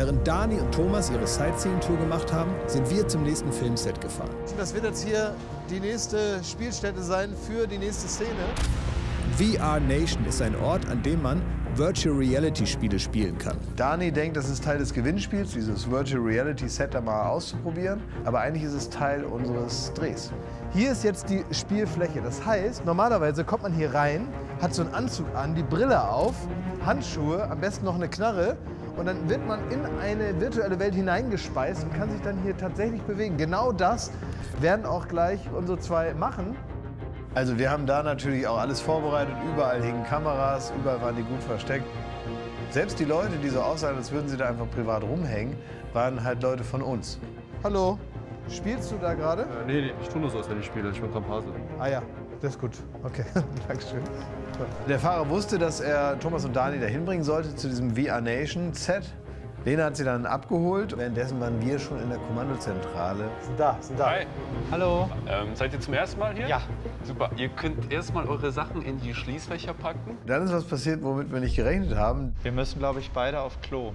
Während Dani und Thomas ihre Sightseeing-Tour gemacht haben, sind wir zum nächsten Filmset gefahren. Das wird jetzt hier die nächste Spielstätte sein für die nächste Szene. VR Nation ist ein Ort, an dem man Virtual Reality Spiele spielen kann. Dani denkt, das ist Teil des Gewinnspiels, dieses Virtual Reality Set da mal auszuprobieren. Aber eigentlich ist es Teil unseres Drehs. Hier ist jetzt die Spielfläche. Das heißt, normalerweise kommt man hier rein, hat so einen Anzug an, die Brille auf, Handschuhe, am besten noch eine Knarre. Und dann wird man in eine virtuelle Welt hineingespeist und kann sich dann hier tatsächlich bewegen. Genau das werden auch gleich unsere zwei machen. Also wir haben da natürlich auch alles vorbereitet. Überall hingen Kameras, überall waren die gut versteckt. Selbst die Leute, die so aussahen, als würden sie da einfach privat rumhängen, waren halt Leute von uns. Hallo, spielst du da gerade? Äh, nee, nee, ich tue nur so, als wenn ich spiele. Ich bin Kompase. Ah ja, das ist gut. Okay, Dankeschön. Der Fahrer wusste, dass er Thomas und Dani dahin bringen sollte zu diesem VR Nation Set. Lena hat sie dann abgeholt. Währenddessen waren wir schon in der Kommandozentrale. Sind da, sind da. Hi. Hallo. Ähm, seid ihr zum ersten Mal hier? Ja. Super. Ihr könnt erstmal eure Sachen in die Schließfächer packen. Dann ist was passiert, womit wir nicht gerechnet haben. Wir müssen, glaube ich, beide auf Klo.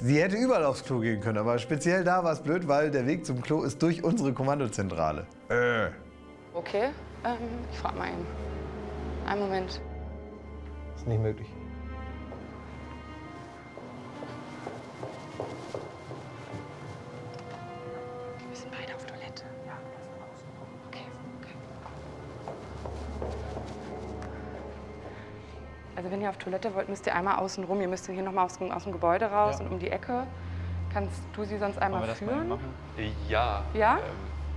Sie hätte überall aufs Klo gehen können, aber speziell da war es blöd, weil der Weg zum Klo ist durch unsere Kommandozentrale. Äh. Okay, ähm, ich frage mal einen. Einen Moment. Ist nicht möglich. Wir sind beide auf Toilette. Ja. Okay, okay. Also wenn ihr auf Toilette wollt, müsst ihr einmal außen rum. Ihr müsst hier noch mal aus, dem- aus dem Gebäude raus Ja. und um die Ecke. Kannst du sie sonst einmal führen? machen? Ja. Ja? Ähm,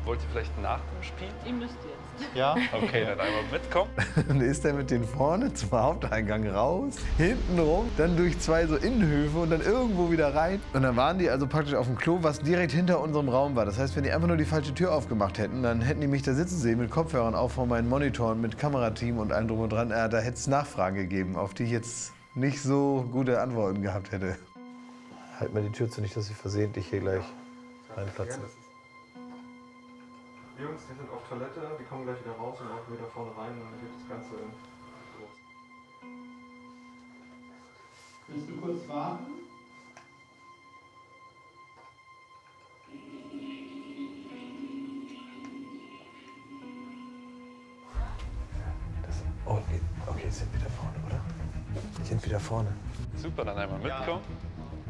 wollt ihr vielleicht nach dem Spiel? Ihr müsst jetzt. Ja? Okay, dann einmal mitkommen. Dann ist er mit denen vorne zum Haupteingang raus, hinten rum, dann durch zwei so Innenhöfe und dann irgendwo wieder rein. Und dann waren die also praktisch auf dem Klo, was direkt hinter unserem Raum war. Das heißt, wenn die einfach nur die falsche Tür aufgemacht hätten, dann hätten die mich da sitzen sehen mit Kopfhörern auf vor meinen Monitoren, mit Kamerateam und allem drum und dran. Äh, da hätte es Nachfragen gegeben, auf die ich jetzt nicht so gute Antworten gehabt hätte. Halt mal die Tür zu, nicht, dass sie versehentlich hier gleich reinplatzen. Jungs, die sind auf Toilette, die kommen gleich wieder raus und laufen wieder vorne rein und dann geht das Ganze los. Willst du kurz warten? Oh, nee. okay, sind wieder vorne, oder? Sind wieder vorne. Super, dann einmal mitkommen.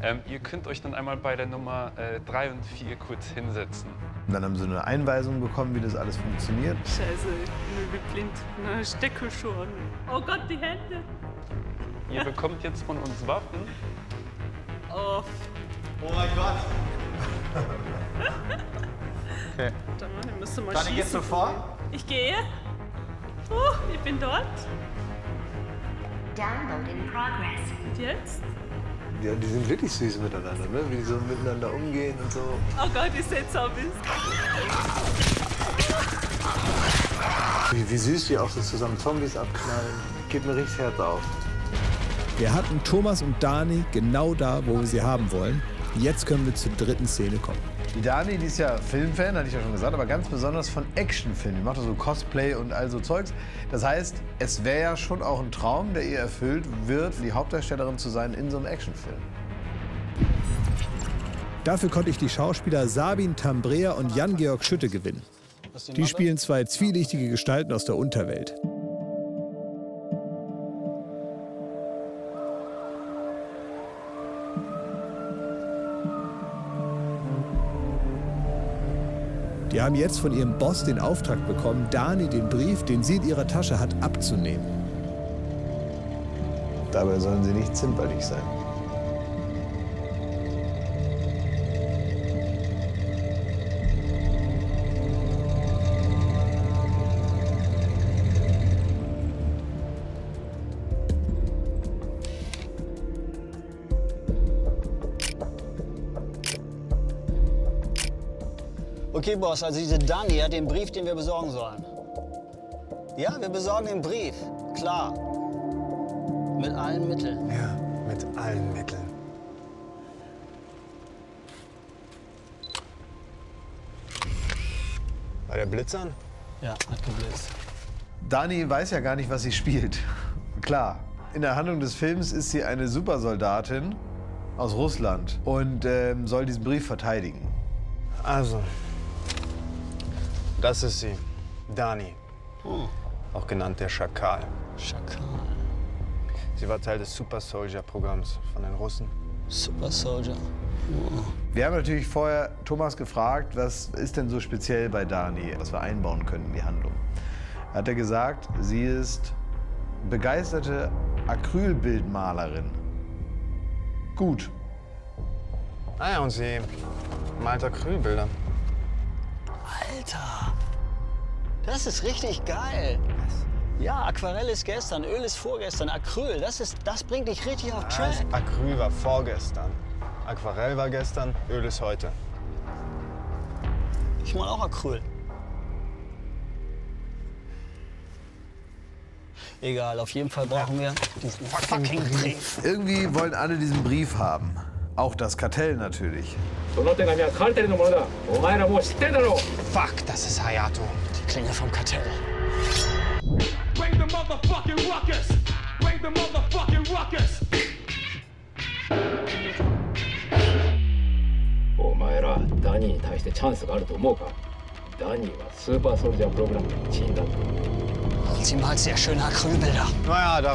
Ähm, ihr könnt euch dann einmal bei der Nummer 3 und 4 kurz hinsetzen. Und dann haben sie eine Einweisung bekommen, wie das alles funktioniert. Scheiße, ich bin blind. Na, stecke schon. Oh Gott, die Hände. Ihr bekommt jetzt von uns Waffen. Oh, Oh mein Gott. Okay. dann müsste mal Dani, gehst du vor? Ich gehe. Oh, ich bin dort. Download in progress. Und jetzt? Ja, die sind wirklich süß miteinander, ne? Wie die so miteinander umgehen und so. Oh Gott, ich sehe Zombies. Wie, wie süß die auch so zusammen Zombies abknallen. Geht mir richtig Herz auf. Wir hatten Thomas und Dani genau da, wo wir sie haben wollen. Jetzt können wir zur dritten Szene kommen. Die Dani, die ist ja Filmfan, hatte ich ja schon gesagt, aber ganz besonders von Actionfilmen. Die macht so Cosplay und all so Zeugs. Das heißt, es wäre ja schon auch ein Traum, der ihr erfüllt wird, die Hauptdarstellerin zu sein in so einem Actionfilm. Dafür konnte ich die Schauspieler Sabin Tambrea und Jan-Georg Schütte gewinnen. Die spielen zwei zwielichtige Gestalten aus der Unterwelt. Haben jetzt von ihrem Boss den Auftrag bekommen, Dani den Brief, den sie in ihrer Tasche hat, abzunehmen. Dabei sollen sie nicht zimperlich sein. Okay, Boss, also diese Dani hat den Brief, den wir besorgen sollen. Ja, wir besorgen den Brief. Klar. Mit allen Mitteln. Ja, mit allen Mitteln. War der Blitzern? Ja, hat geblitzt. Dani weiß ja gar nicht, was sie spielt. Klar, in der Handlung des Films ist sie eine Supersoldatin aus Russland und ähm, soll diesen Brief verteidigen. Also, das ist sie. Dani. Auch genannt der Schakal. Schakal. Sie war Teil des Super Soldier-Programms von den Russen. Super Soldier. Wir haben natürlich vorher Thomas gefragt, was ist denn so speziell bei Dani, was wir einbauen können in die Handlung. Hat er gesagt, sie ist begeisterte Acrylbildmalerin. Gut. Ah ja, und sie malt Acrylbilder. Alter, das ist richtig geil. Ja, Aquarell ist gestern, Öl ist vorgestern, Acryl, das, ist, das bringt dich richtig auf Track. Acryl war vorgestern. Aquarell war gestern, Öl ist heute. Ich mal auch Acryl. Egal, auf jeden Fall brauchen wir diesen fucking Brief. Irgendwie wollen alle diesen Brief haben. Auch das Kartell natürlich. その手紙はカテルのものだ。お前らも知ってるだろう。ファクダスサイアトウクリングフォンお前らダニーに対してチャンスがあると思うか？ダニーはスーパーソンジャープログラムの一員だ。と Ultimat sehr schöner Krübel da. Naja,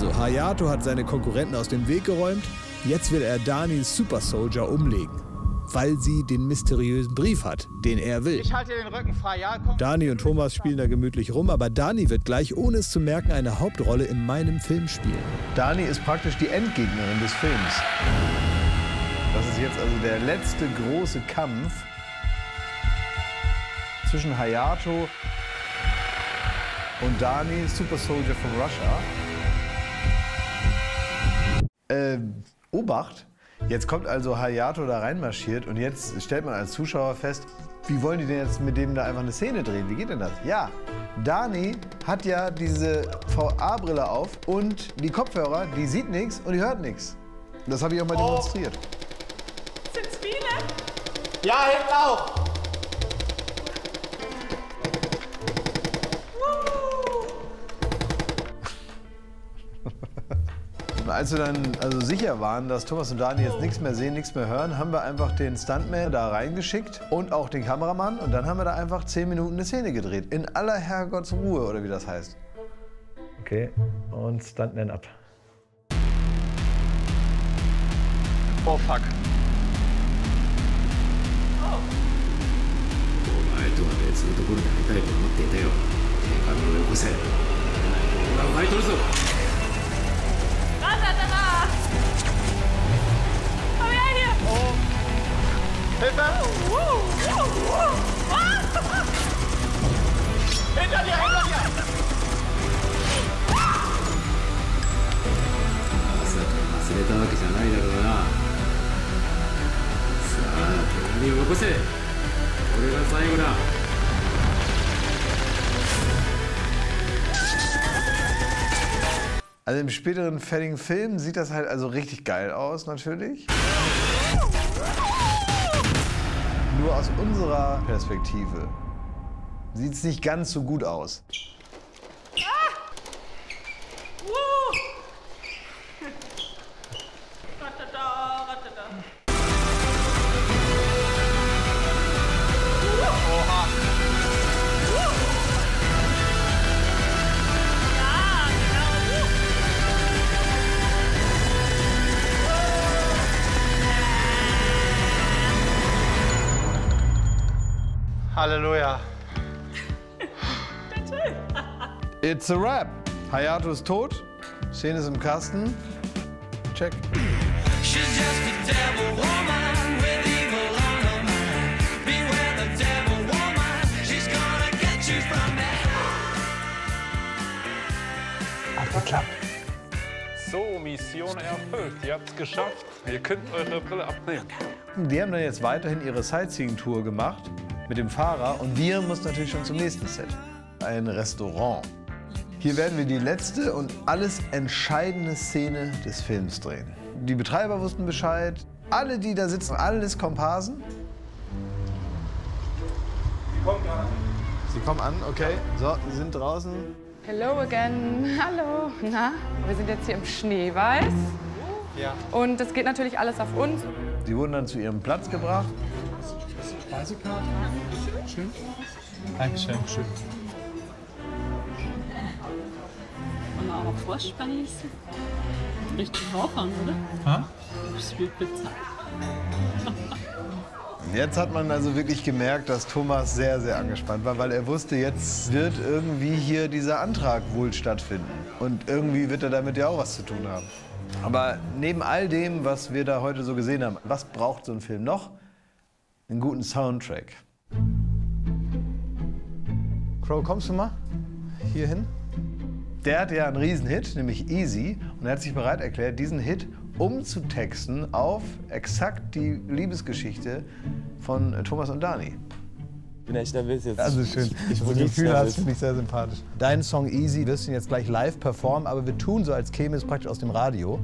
Also, Hayato hat seine Konkurrenten aus dem Weg geräumt. Jetzt will er Danis Super Soldier umlegen. Weil sie den mysteriösen Brief hat, den er will. Ich halte dir den Rücken frei, ja? Komm. Dani und Thomas spielen da gemütlich rum, aber Dani wird gleich, ohne es zu merken, eine Hauptrolle in meinem Film spielen. Dani ist praktisch die Endgegnerin des Films. Das ist jetzt also der letzte große Kampf zwischen Hayato und Dani, Super Soldier von Russia. Äh, Obacht! Jetzt kommt also Hayato da reinmarschiert und jetzt stellt man als Zuschauer fest, wie wollen die denn jetzt mit dem da einfach eine Szene drehen? Wie geht denn das? Ja, Dani hat ja diese VA-Brille auf und die Kopfhörer, die sieht nichts und die hört nichts. Das habe ich auch mal demonstriert. Sind's viele? Ja, hinten auch! Als wir dann also sicher waren, dass Thomas und Dani jetzt nichts mehr sehen, nichts mehr hören, haben wir einfach den Stuntman da reingeschickt und auch den Kameramann. Und dann haben wir da einfach zehn Minuten eine Szene gedreht. In aller Herrgottsruhe, oder wie das heißt. Okay, und Stuntman ab. Oh, fuck. お Hilfe! Uh, uh, uh. Ah! Hinter dir, hinter dir! まさか忘れたわけじゃないだろうなさあ手紙を起こせこれが最後だ Also im späteren fertigen Film sieht das halt also richtig geil aus, natürlich. Nur aus unserer Perspektive sieht es nicht ganz so gut aus. Halleluja. It's a wrap. Hayato ist tot, Szene ist im Kasten. Check. She's just a devil woman with evil on her mind. Beware the devil woman, she's gonna get you from behind. So, Mission erfüllt. Ihr habt's geschafft. Ihr könnt eure Brille abnehmen. Die haben dann jetzt weiterhin ihre Sightseeing-Tour gemacht mit dem Fahrer und wir mussten natürlich schon zum nächsten Set. Ein Restaurant. Hier werden wir die letzte und alles entscheidende Szene des Films drehen. Die Betreiber wussten Bescheid, alle, die da sitzen, alles Komparsen. Sie kommen an, okay. So, Sie sind draußen. Hello again. Hallo. Na, wir sind jetzt hier im Schneeweiß. Ja. Und das geht natürlich alles auf uns. Sie wurden dann zu Ihrem Platz gebracht. Speisekarte. Schön. Dankeschön. Schön. Und auch Vorspeise. Richtig raufhauen, oder? Ha? Das wird bezahlt. Jetzt hat man also wirklich gemerkt, dass Thomas sehr, sehr angespannt war, weil er wusste, jetzt wird irgendwie hier dieser Antrag wohl stattfinden. Und irgendwie wird er damit ja auch was zu tun haben. Aber neben all dem, was wir da heute so gesehen haben, was braucht so ein Film noch? Einen guten Soundtrack. Crow, kommst du mal hier hin? Der hatte ja einen Riesenhit, nämlich Easy. Und er hat sich bereit erklärt, diesen Hit umzutexten auf exakt die Liebesgeschichte von äh, Thomas und Dani. bin echt nervös jetzt. Also schön. Ich Ich bin das Gefühl hast, finde ich sehr sympathisch. Deinen Song Easy wirst du jetzt gleich live performen, aber wir tun so, als käme es praktisch aus dem Radio.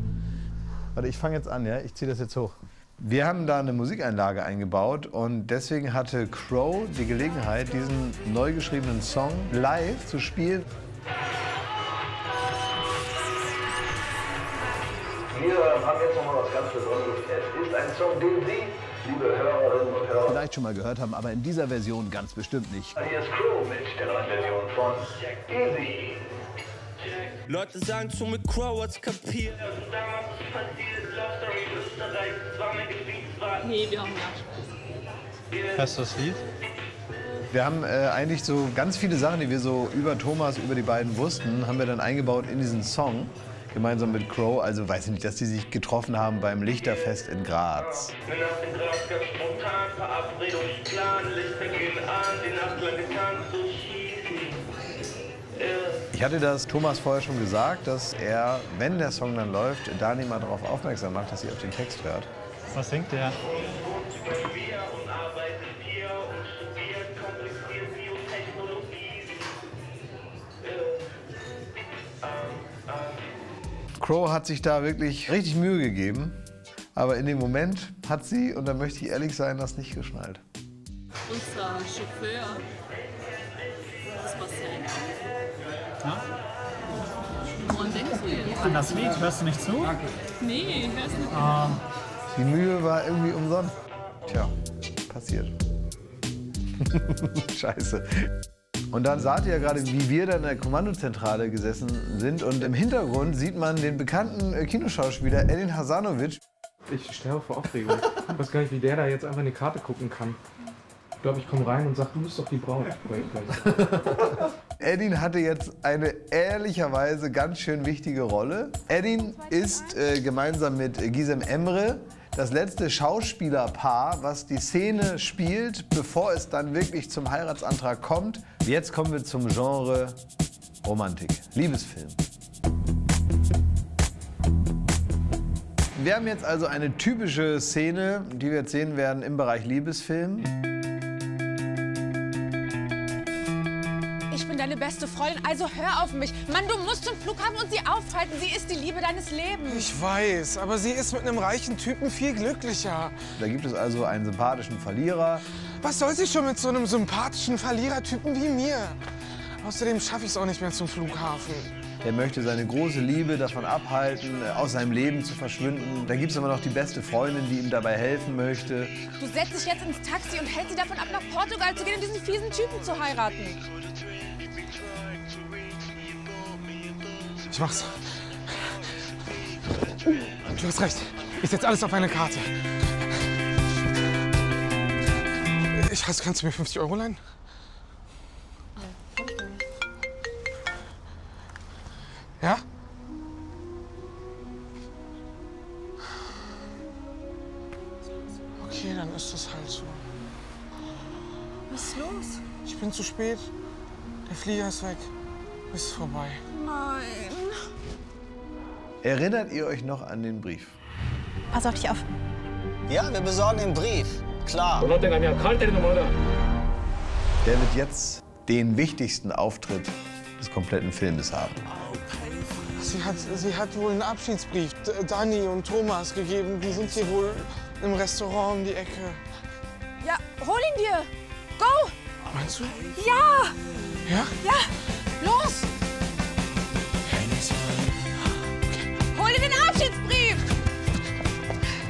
Warte, ich fange jetzt an, ja? Ich ziehe das jetzt hoch. Wir haben da eine Musikeinlage eingebaut und deswegen hatte Crow die Gelegenheit, diesen neu geschriebenen Song live zu spielen. Wir haben jetzt noch mal was ganz Besonderes. Es ist ein Song, den Sie, liebe Hörerinnen und Hörer, Vielleicht schon mal gehört haben, aber in dieser Version ganz bestimmt nicht. hier ist Crow mit der neuen Version von Easy. Leute sagen zu mir, Crow hat's kapiert. Nee, wir haben Nachspeise. Hast du das Lied? Wir haben äh, eigentlich so ganz viele Sachen, die wir so über Thomas, über die beiden wussten, haben wir dann eingebaut in diesen Song. Gemeinsam mit Crow. Also weiß ich nicht, dass die sich getroffen haben beim Lichterfest in Graz. Bin auf den Gras ganz spontan, Verabredungsplan, Lichter gehen an, die Nacht lang getanzt, so schießen. Ich hatte das Thomas vorher schon gesagt, dass er, wenn der Song dann läuft, Dani mal darauf aufmerksam macht, dass sie auf den Text hört. Was singt der? Crow hat sich da wirklich richtig Mühe gegeben. Aber in dem Moment hat sie, und da möchte ich ehrlich sein, das nicht geschnallt. Unser Chauffeur. Das war sehr Ja? Woran denkst du jetzt? An das Lied hörst du nicht zu? Nee, hörst nicht. Ah, Die Mühe war irgendwie umsonst. Tja, passiert. Scheiße. Und dann saht ihr ja gerade, wie wir da in der Kommandozentrale gesessen sind. Und im Hintergrund sieht man den bekannten äh, Kinoschauspieler Edin Hasanovic. Ich sterbe vor Aufregung. Ich weiß gar nicht, wie der da jetzt einfach in die Karte gucken kann. Ich glaube, ich komme rein und sage, du bist doch die Braut. Edin hatte jetzt eine ehrlicherweise ganz schön wichtige Rolle. Edin ist äh, gemeinsam mit Gisem Emre das letzte Schauspielerpaar, was die Szene spielt, bevor es dann wirklich zum Heiratsantrag kommt. Jetzt kommen wir zum Genre Romantik, Liebesfilm. Wir haben jetzt also eine typische Szene, die wir jetzt sehen werden im Bereich Liebesfilm. Deine beste Freundin, also hör auf mich. Mann, du musst zum Flughafen und sie aufhalten. Sie ist die Liebe deines Lebens. Ich weiß, aber sie ist mit einem reichen Typen viel glücklicher. Da gibt es also einen sympathischen Verlierer. Was soll sie schon mit so einem sympathischen Verlierertypen wie mir? Außerdem schaffe ich es auch nicht mehr zum Flughafen. Der möchte seine große Liebe davon abhalten, äh, aus seinem Leben zu verschwinden. Dann gibt es aber noch die beste Freundin, die ihm dabei helfen möchte. Du setzt dich jetzt ins Taxi und hältst sie davon ab, nach Portugal zu gehen und diesen fiesen Typen zu heiraten. Ich mach's. Du hast recht. Ich setze alles auf eine Karte. Ich weiß, kannst du mir 50 Euro leihen? Ja? Okay, dann ist das halt so. Was ist los? Ich bin zu spät. Der Flieger ist weg. Ist vorbei. Nein. Erinnert ihr euch noch an den Brief? Pass auf dich auf. Ja, wir besorgen den Brief. Klar. Der wird jetzt den wichtigsten Auftritt des kompletten Filmes haben. Sie hat, sie hat wohl einen Abschiedsbrief D Dani und Thomas gegeben. Die sind hier wohl im Restaurant um die Ecke. Ja, hol ihn dir. Go! Meinst du? Ja! Ja? Ja! Los! Hol dir den Abschiedsbrief!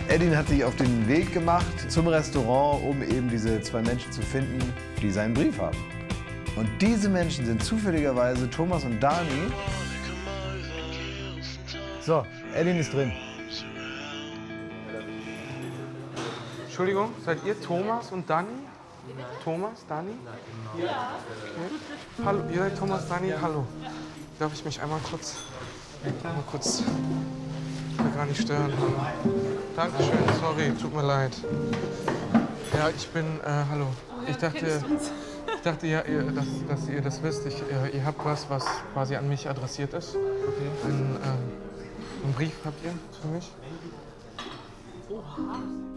Edin hat sich auf den Weg gemacht zum Restaurant, um eben diese zwei Menschen zu finden, die seinen Brief haben. Und diese Menschen sind zufälligerweise Thomas und Dani. So, Edin ist drin. Entschuldigung, seid ihr Thomas und Dani? Thomas, Dani? Ja. Okay. Hallo, ihr seid Thomas, Dani, hallo. Darf ich mich einmal kurz, einmal kurz, ich will gar nicht stören. Hallo. Dankeschön, sorry, tut mir leid. Ja, ich bin, äh, hallo. Ich dachte, ich dachte ja, ihr, dass, dass ihr das wisst. Ich, äh, ihr habt was, was quasi an mich adressiert ist. Okay. Ein, ähm, einen Brief habt ihr für mich?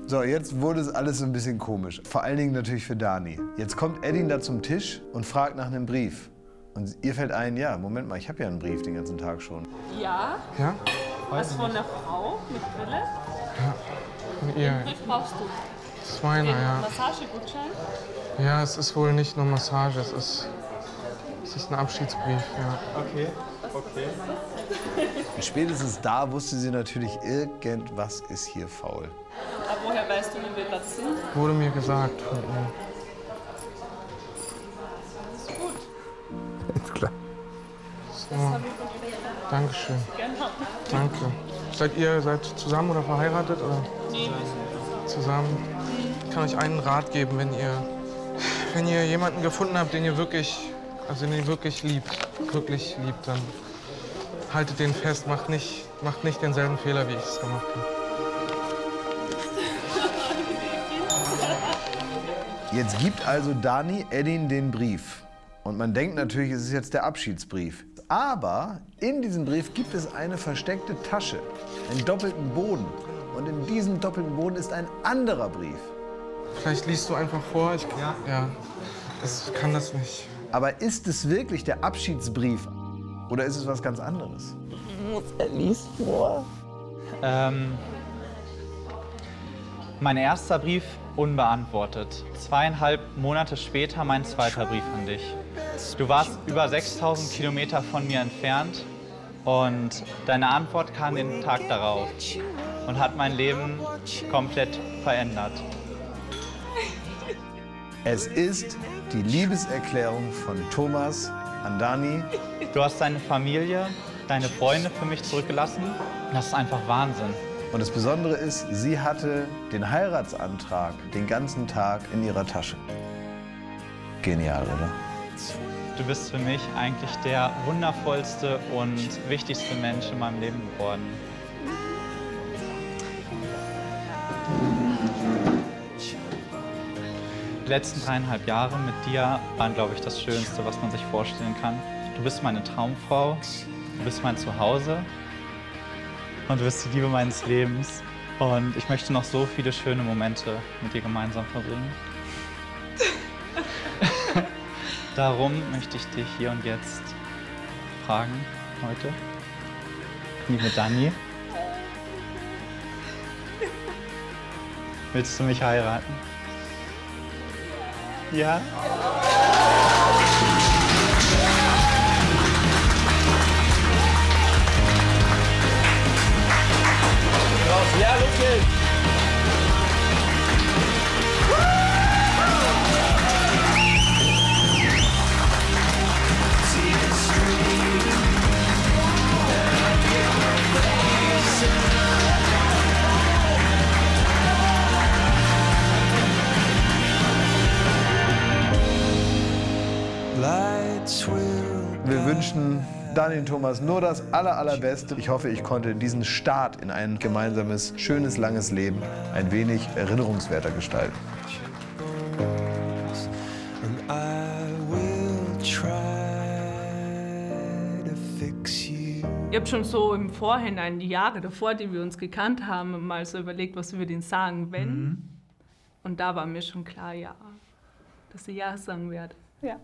So, jetzt wurde es alles so ein bisschen komisch. Vor allen Dingen natürlich für Dani. Jetzt kommt Edin da zum Tisch und fragt nach einem Brief. Und ihr fällt ein, ja, Moment mal, ich habe ja einen Brief den ganzen Tag schon. Ja? Ja? Was von der Frau mit Brille? Von Den ihr. Brief brauchst du. Das ist meiner, Den ja. Massagegutschein? Ja, es ist wohl nicht nur Massage, es ist, es ist ein Abschiedsbrief, ja. Okay, okay. Spätestens da wusste sie natürlich, irgendwas ist hier faul. Aber woher weißt du, wie wir das sind? Wurde mir gesagt von ihr. Ist gut. Ist klar. So. Dankeschön. Gerne. Danke. Seid ihr seid zusammen oder verheiratet oder Nee. zusammen? Ich kann euch einen Rat geben, wenn ihr, wenn ihr jemanden gefunden habt, den ihr wirklich, also den ihr wirklich liebt, wirklich liebt, dann haltet den fest, macht nicht, macht nicht denselben Fehler, wie ich es gemacht habe. Jetzt gibt also Dani Edin den Brief. Und man denkt natürlich, es ist jetzt der Abschiedsbrief. Aber in diesem Brief gibt es eine versteckte Tasche, einen doppelten Boden. Und in diesem doppelten Boden ist ein anderer Brief. Vielleicht liest du einfach vor. Ich, ja. ja. Ich kann das nicht. Aber ist es wirklich der Abschiedsbrief oder ist es was ganz anderes? Er liest vor. Ähm, mein erster Brief unbeantwortet. Zweieinhalb Monate später mein zweiter Brief an dich. Du warst über 6000 Kilometer von mir entfernt und deine Antwort kam den Tag darauf und hat mein Leben komplett verändert. Es ist die Liebeserklärung von Thomas an Dani. Du hast deine Familie, deine Freunde für mich zurückgelassen. Das ist einfach Wahnsinn. Und das Besondere ist, sie hatte den Heiratsantrag den ganzen Tag in ihrer Tasche. Genial, oder? Du bist für mich eigentlich der wundervollste und wichtigste Mensch in meinem Leben geworden. Die letzten dreieinhalb Jahre mit dir waren, glaube ich, das Schönste, was man sich vorstellen kann. Du bist meine Traumfrau, du bist mein Zuhause und du bist die Liebe meines Lebens. Und ich möchte noch so viele schöne Momente mit dir gemeinsam verbringen. Darum möchte ich dich hier und jetzt fragen heute, liebe Dani, willst du mich heiraten? Ja? Ja, los geht's! Wir wünschen Dani und Thomas nur das aller, allerbeste. Ich hoffe, ich konnte diesen Start in ein gemeinsames, schönes, langes Leben ein wenig erinnerungswerter gestalten. Ich habe schon so im Vorhinein, die Jahre davor, die wir uns gekannt haben, mal so überlegt, was wir denen sagen, wenn. Und da war mir schon klar, ja, dass ich ja sagen werde. Ja.